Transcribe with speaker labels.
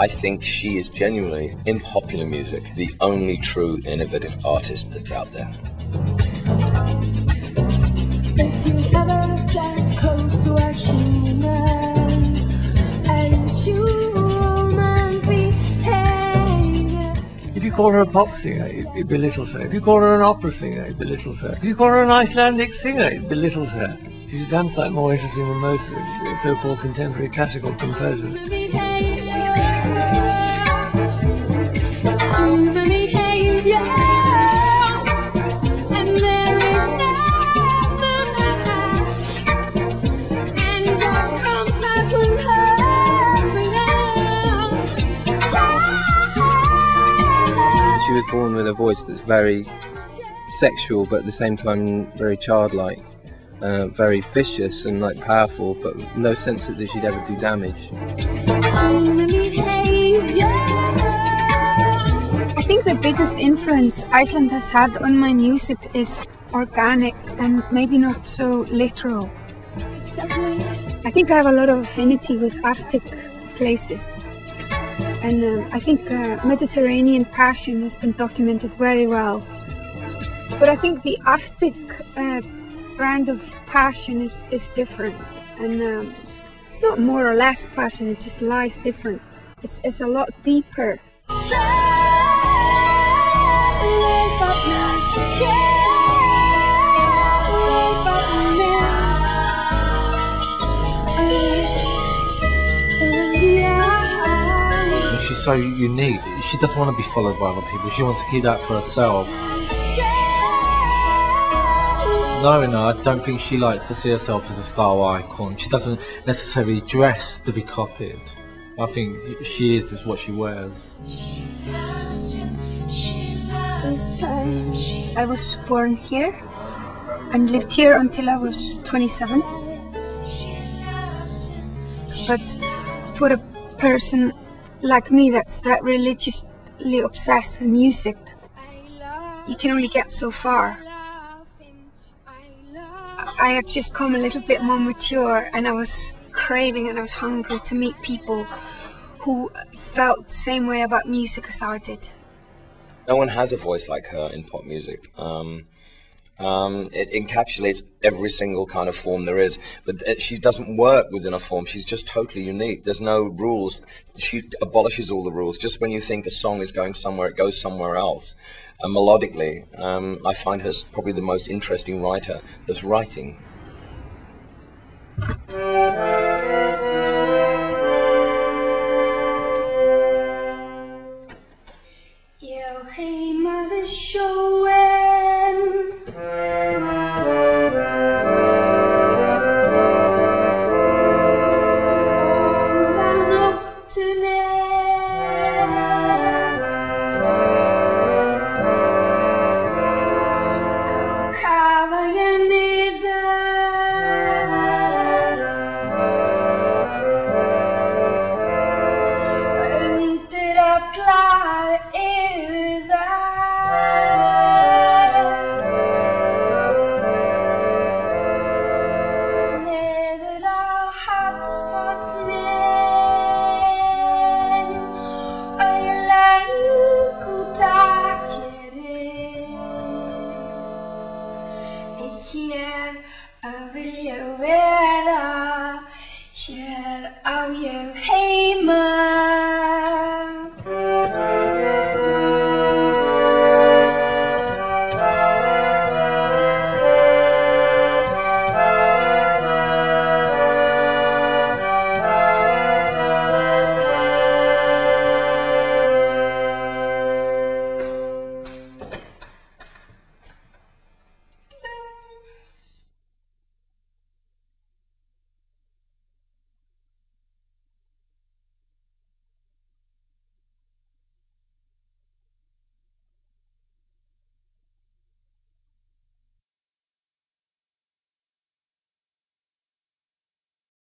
Speaker 1: I think she is genuinely, in popular music, the only true innovative artist that's out there.
Speaker 2: If you ever get close to a human and human.
Speaker 3: If you call her a pop singer, it, it belittles her. If you call her an opera singer, it belittles her. If you call her an Icelandic singer, it belittles her. She's a damn sight more interesting than most of the so-called contemporary classical composers.
Speaker 4: Born with a voice that's very sexual, but at the same time very childlike, uh, very vicious and like powerful, but no sense that she'd ever do damage.
Speaker 5: I think the biggest influence Iceland has had on my music is organic and maybe not so literal. I think I have a lot of affinity with Arctic places. And um, I think uh, Mediterranean passion has been documented very well. But I think the Arctic uh, brand of passion is, is different. And um, it's not more or less passion, it just lies different. It's, it's a lot deeper.
Speaker 3: So unique. She doesn't want to be followed by other people. She wants to keep that for herself. No, no, I don't think she likes to see herself as a style icon. She doesn't necessarily dress to be copied. I think she is is what she wears.
Speaker 5: I was born here and lived here until I was 27. But for a person like me that's that religiously obsessed with music, you can only get so far. I had just come a little bit more mature and I was craving and I was hungry to meet people who felt the same way about music as I did.
Speaker 1: No one has a voice like her in pop music. Um, um, it encapsulates every single kind of form there is, but it, she doesn't work within a form. She's just totally unique. There's no rules. She abolishes all the rules. Just when you think a song is going somewhere, it goes somewhere else. And melodically, um, I find her probably the most interesting writer that's writing.
Speaker 2: Já, heima við sjóin